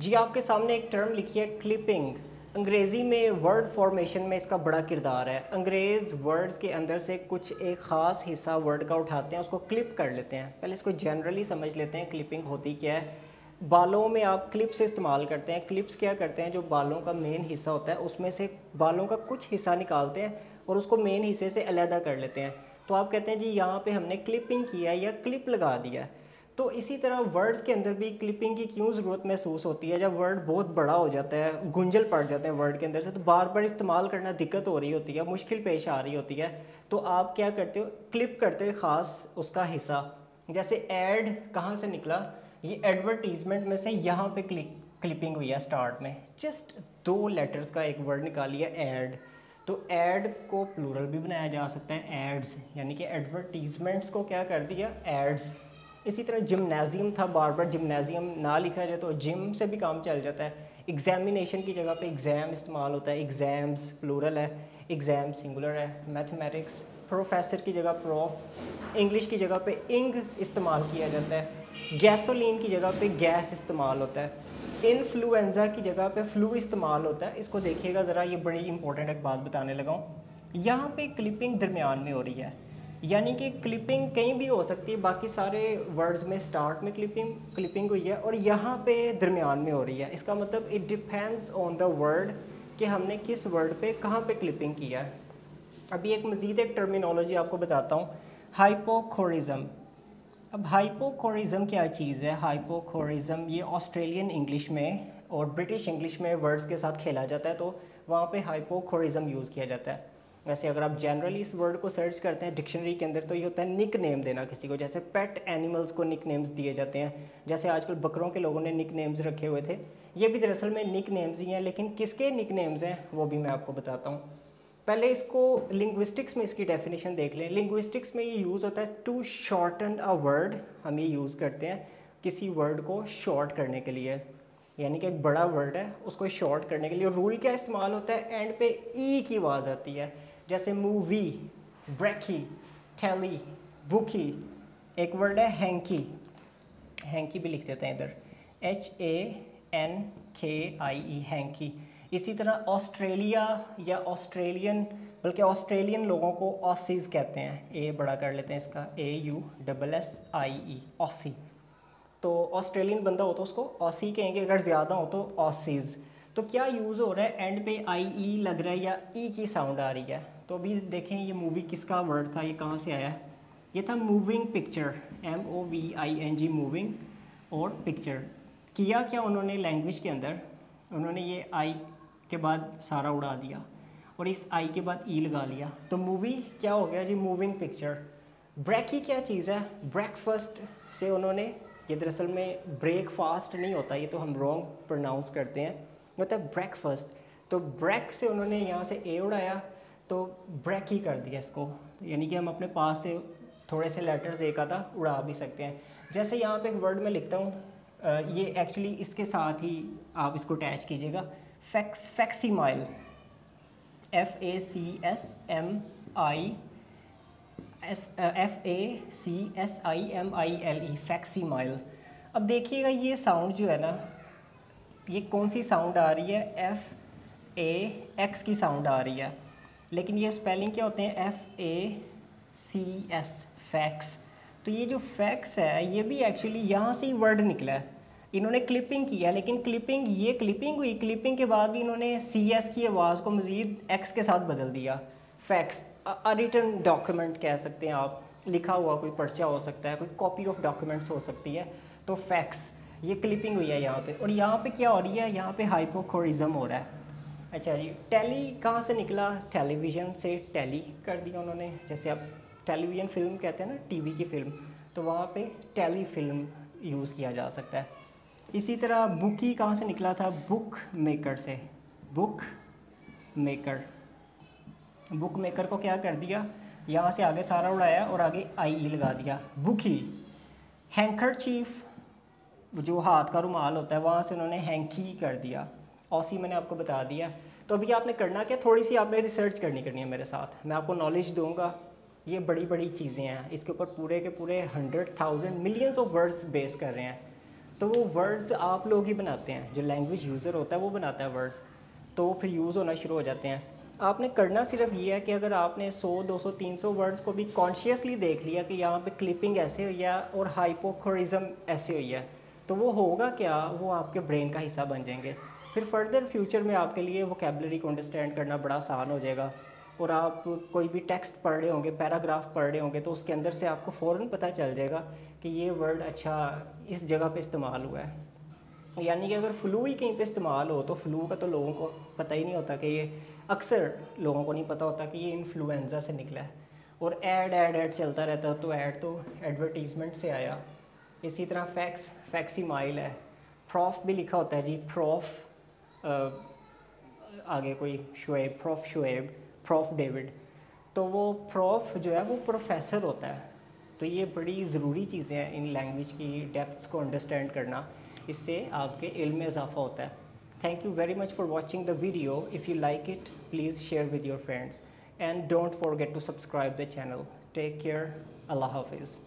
जी, आपके सामने एक टर्म लिखी है क्लिपिंग अंग्रेज़ी में वर्ड फॉर्मेशन में इसका बड़ा किरदार है. अंग्रेज़ वर्ड्स के अंदर से कुछ एक ख़ास हिस्सा वर्ड का उठाते हैं, उसको क्लिप कर लेते हैं. पहले इसको जनरली समझ लेते हैं क्लिपिंग होती क्या है. बालों में आप क्लिप्स इस्तेमाल करते हैं. क्लिप्स क्या करते हैं? जो बालों का मेन हिस्सा होता है, उसमें से बालों का कुछ हिस्सा निकालते हैं और उसको मेन हिस्से से अलहदा कर लेते हैं. तो आप कहते हैं, जी, यहाँ पर हमने क्लिपिंग किया या क्लिप लगा दिया तो इसी तरह वर्ड्स के अंदर भी क्लिपिंग की क्यों ज़रूरत महसूस होती है? जब वर्ड बहुत बड़ा हो जाता है, गुंजल पड़ जाते हैं वर्ड के अंदर से तो बार बार इस्तेमाल करना दिक्कत हो रही होती है, मुश्किल पेश आ रही होती है। तो आप क्या करते हो? क्लिप करते हो ख़ास उसका हिस्सा। जैसे एड कहाँ से निकला? ये एडवर्टीज़मेंट में से यहाँ पे क्लिक क्लिपिंग हुई है स्टार्ट में। जस्ट दो लेटर्स का एक वर्ड निकालिए एड तो एड को प्लूरल भी बनाया जा सकता है एड्स यानी कि एडवर्टीज़मेंट्स को क्या कर दिया? एड्स इसी तरह जिमनेज़ियम था बार बार जिमनेज़ियम ना लिखा जाए तो जिम से भी काम चल जाता है। एग्जामिनेशन की जगह पे एग्ज़ाम इस्तेमाल होता है एग्ज़ाम्स प्लूरल है एग्ज़ाम सिंगुलर है मैथमेटिक्स प्रोफेसर की जगह प्रोफ इंग्लिश की जगह पे इंग इस्तेमाल किया जाता है। गैसोलीन की जगह पे गैस इस्तेमाल होता है। इनफ्लुएंजा की जगह पे फ्लू इस्तेमाल होता है। इसको देखिएगा ज़रा, ये बड़ी इंपॉर्टेंट एक बात बताने लगा हूँ। यहाँ पे क्लिपिंग दरमियान में हो रही है। यानी कि क्लिपिंग कहीं भी हो सकती है, बाकी सारे वर्ड्स में स्टार्ट में क्लिपिंग क्लिपिंग हुई है और यहाँ पे दरमियान में हो रही है। इसका मतलब it depends on the word कि हमने किस वर्ड पे कहाँ पे क्लिपिंग किया है। अभी एक मज़ीद एक टर्मिनोलॉजी आपको बताता हूँ हाइपोखोरिज़म अब हाइपोखोरिज़म क्या चीज़ है? हाइपोखोरिज़म ये ऑस्ट्रेलियन इंग्लिश में और ब्रिटिश इंग्लिश में वर्ड्स के साथ खेला जाता है तो वहाँ पे हाइपोखोरिज़म यूज़ किया जाता है। वैसे अगर आप जनरली इस वर्ड को सर्च करते हैं डिक्शनरी के अंदर तो ये होता है निक नेम देना किसी को। जैसे पेट एनिमल्स को निक नेम्स दिए जाते हैं। जैसे आजकल बकरों के लोगों ने निक नेम्स रखे हुए थे। ये भी दरअसल में निक नेम्स ही हैं, लेकिन किसके निक नेम्स हैं, वो भी मैं आपको बताता हूँ। पहले इसको लिंग्विस्टिक्स में इसकी डेफिनेशन देख लें। लिंग्विस्टिक्स में ये यूज़ होता है टू शॉर्टन अ वर्ड हम ये यूज़ करते हैं किसी वर्ड को शॉर्ट करने के लिए। यानी कि एक बड़ा वर्ड है, उसको शॉर्ट करने के लिए। रूल क्या इस्तेमाल होता है? एंड पे ई की आवाज़ आती है। जैसे मूवी, ब्रेकी, टेली, बुकी, एक वर्ड है हैंकी। हैंकी भी लिख देते हैं इधर। एच ए एन के आई ई हैंकी। इसी तरह ऑस्ट्रेलिया या ऑस्ट्रेलियन, बल्कि ऑस्ट्रेलियन लोगों को ऑसीज कहते हैं। ए बड़ा कर लेते हैं इसका। A U double S I E Aussie तो ऑस्ट्रेलियन बंदा हो तो उसको ऑसी कहेंगे। अगर ज़्यादा हो तो ऑसीज तो क्या यूज़ हो रहा है? एंड पे आई ई e लग रहा है या ई e की साउंड आ रही है? तो अभी देखें ये मूवी किसका वर्ड था? ये कहाँ से आया? है ये था moving picture M O V I N G moving और पिक्चर किया क्या उन्होंने लैंग्वेज के अंदर? उन्होंने ये आई के बाद सारा उड़ा दिया और इस आई के बाद ई लगा लिया। तो मूवी क्या हो गया जी? मूविंग पिक्चर ब्रेक ही क्या चीज़ है? ब्रेकफास्ट से उन्होंने, ये दरअसल में ब्रेकफास्ट नहीं होता, ये तो हम रॉन्ग प्रोनाउंस करते हैं। है ब्रेकफास्ट तो ब्रेक से उन्होंने यहाँ से ए उड़ाया तो ब्रेक ही कर दिया इसको। यानी कि हम अपने पास से थोड़े से लेटर्स एक आधा उड़ा भी सकते हैं। जैसे यहाँ पे एक वर्ड में लिखता हूँ ये एक्चुअली इसके साथ ही आप इसको अटैच कीजिएगा। Fax facsimile F A C S M I S F A C S I M I L E facsimile अब देखिएगा ये साउंड जो है ना ये कौन सी साउंड आ रही है? एफ़ ए एक्स की साउंड आ रही है। लेकिन ये स्पेलिंग क्या होते हैं? F A C S fax तो ये जो फैक्स है, ये भी एक्चुअली यहाँ से ही वर्ड निकला है। इन्होंने क्लिपिंग किया लेकिन क्लिपिंग ये क्लिपिंग हुई। क्लिपिंग के बाद भी इन्होंने सी एस की आवाज़ को मज़ीद एक्स के साथ बदल दिया। फैक्स रिटर्न डॉक्यूमेंट कह सकते हैं आप। लिखा हुआ, कोई पर्चा हो सकता है, कोई कॉपी ऑफ़ डॉक्यूमेंट्स हो सकती है। तो फैक्स ये क्लिपिंग हुई है यहाँ पे। और यहाँ पे क्या हो रही है? यहाँ पे हाइपोखोरिज्म हो रहा है। अच्छा जी टेली कहाँ से निकला? टेलीविज़न से टेली कर दिया उन्होंने। जैसे आप टेलीविज़न फ़िल्म कहते हैं ना टीवी की फ़िल्म तो वहाँ पे टेली फ़िल्म यूज़ किया जा सकता है। इसी तरह बुक ही कहाँ से निकला था? बुक मेकर से। बुक मेकर बुक मेकर को क्या कर दिया? यहाँ से आगे सारा उड़ाया और आगे आई लगा दिया। बुक ही हैंकर चीफ जो हाथ का रुमाल होता है वहाँ से उन्होंने हैंकी कर दिया। औसी मैंने आपको बता दिया। तो अभी आपने करना क्या? थोड़ी सी आपने रिसर्च करनी करनी है मेरे साथ। मैं आपको नॉलेज दूँगा। ये बड़ी बड़ी चीज़ें हैं। इसके ऊपर पूरे के पूरे hundred thousand millions of words base कर रहे हैं। तो वो वर्ड्स आप लोग ही बनाते हैं। जो लैंग्वेज यूज़र होता है वो बनाता है वर्ड्स तो फिर यूज़ होना शुरू हो जाते हैं। आपने करना सिर्फ़ ये है कि अगर आपने 100, 200, 300 वर्ड्स को भी कॉन्शियसली देख लिया कि यहाँ पे क्लिपिंग ऐसे हुई है और हाइपोकोरिज्म ऐसे हुई है। तो वो होगा क्या? वो आपके ब्रेन का हिस्सा बन जाएँगे। फिर फर्दर फ्यूचर में आपके लिए वो कैबलरी को अंडरस्टैंड करना बड़ा आसान हो जाएगा। और आप कोई भी टेक्स्ट पढ़ रहे होंगे पैराग्राफ पढ़ रहे होंगे तो उसके अंदर से आपको फ़ौर पता चल जाएगा कि ये वर्ड अच्छा इस जगह पे इस्तेमाल हुआ है। यानी कि अगर फ्लू ही कहीं पे इस्तेमाल हो तो फ्लू का तो लोगों को पता ही नहीं होता कि ये, अक्सर लोगों को नहीं पता होता कि ये इन्फ्लुएंजा से निकला है। और ऐड ऐड ऐड चलता रहता तो ऐड तो एडवर्टीज़मेंट से आया। इसी तरह फैक्स फैक्सी माइल है। प्रॉफ भी लिखा होता है जी प्रॉफ आगे कोई Shoaib prof Shoaib prof David. तो वो प्रॉफ जो है, वो प्रोफेसर होता है। तो ये बड़ी ज़रूरी चीज़ें हैं इन लैंग्वेज की डेप्थ्स को अंडरस्टैंड करना। इससे आपके इल्म में इजाफा होता है। Thank you very much for watching the video if you like it please share with your friends and don't forget to subscribe the channel take care Allah हाफिज़